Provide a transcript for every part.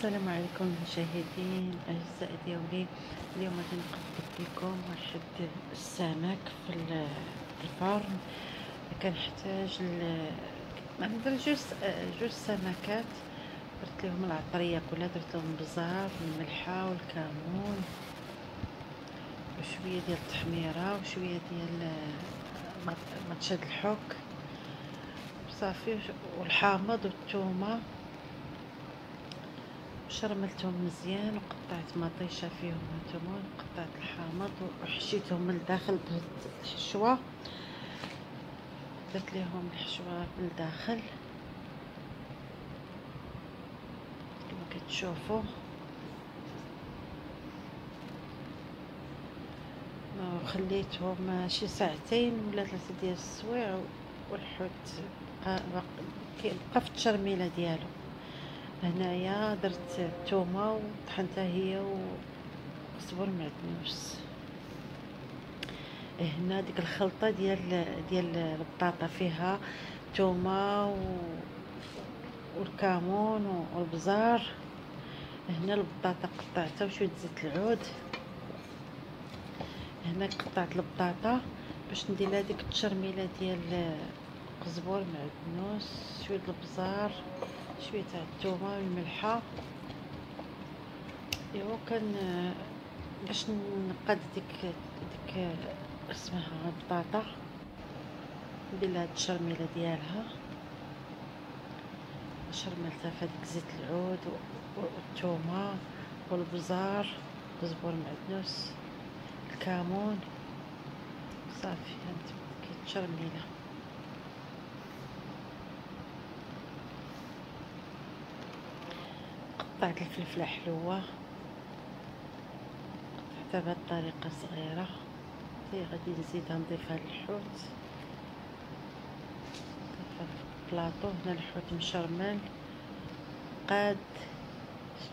السلام عليكم مشاهدين اعزائي ديالي اليوم غادي نقدم لكم واحد السمك في الفرن. كنحتاج ندير جوج جوج سمكات. درت لهم العطرية كلها درت لهم بزار الملحة والكمون وشوية ديال التحميرة وشوية ديال مطشه الحك صافي والحامض والثومه شرملتهم مزيان وقطعت مطيشة فيهم هانتوما قطعت الحامض وحشيتهم من الداخل بالحشوة. درت ليهم الحشوة من الداخل. كما كتشوفوا. وخليتهم شي ساعتين ولا ثلاثة ديال السوايع والحوت بقى في التشرميلة ديالو. هنايا درت الثومه وطحنتها هي وصبر معدنوس هنا ديك الخلطة ديال ديال البطاطا فيها ثومه و... والكمون والبزار. هنا البطاطا قطعتها وشوية زيت العود. هنا قطعت البطاطا باش ندير لها ديك التشرميله ديال قزبور معدنوس شوية البزار. شوية تاع الثومه والملحة. أيوا كان باش نقاد ديك ديك اسمها البطاطا ندير لها التشرميله ديالها. شرملتها في هذيك زيت العود والثومه والبزار كزبور معدنوس الكمون. صافي هانتوما كيتشرميله قطعت الفلفلة حلوة. قطعتها بهذه الطريقة صغيرة. هي غادي نزيدها نضيفها للحوت. البلاطو. هنا الحوت مشرمل. قاد.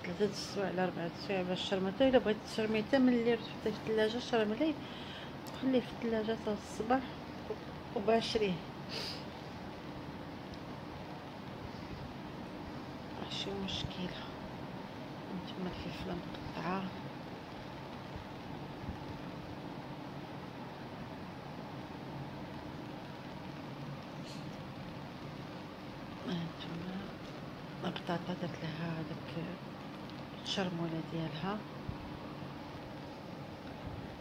ثلاثة سوايع على ربعة سوايع باش شرمته إلا بغيت تشرميته ملي رفدتيه في الثلاجة شرمليه وخليه في الثلاجة حتى الصباح وباشريه. ماشي مشكلة. هانتوما الفلفله مقطعه هانتوما البطاطا درت لها هذاك الشرموله ديالها.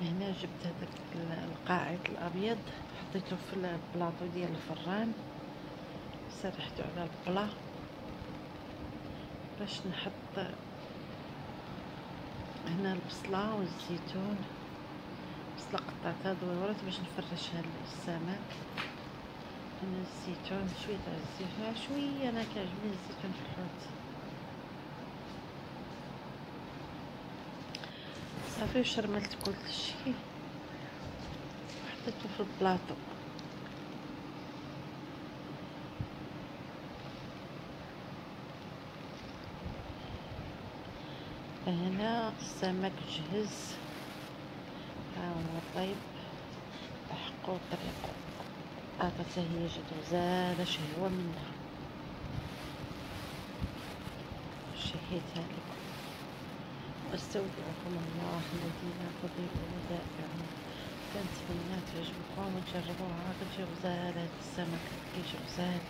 هنا جبت هذاك القاعد الأبيض حطيته في البلاطو ديال الفران. سرحته على البلا. باش نحط هنا البصلة والزيتون. بصلة قطعتها دورات باش نفرشها السمك. هنا الزيتون شوية تاع الزيتون شوية أنا كيعجبني الزيتون في الحوت. صافي وشرملت كلشي. وحطيته في البلاطو. هنا السمك جهز. ها هو طيب. بحقو طريقو هذا هي جات غزالة شهوة منها. شهيتها لكم واستودعكم الله الذي لا تضيع ودائعه. كنتمنى تعجبكم وتجربوها. كتجي غزالة هاد السمك. كيجي غزال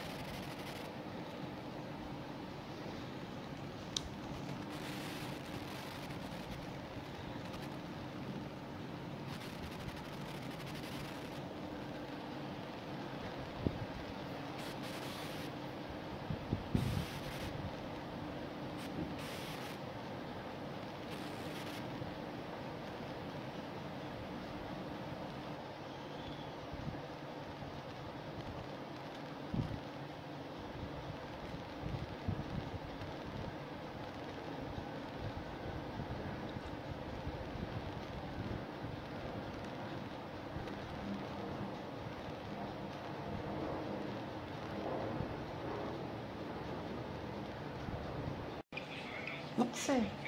녹색.